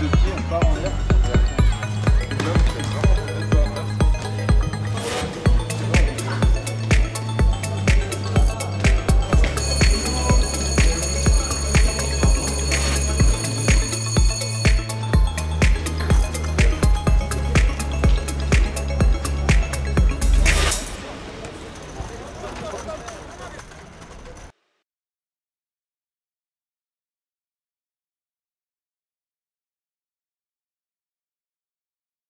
de pied, on part en l'air.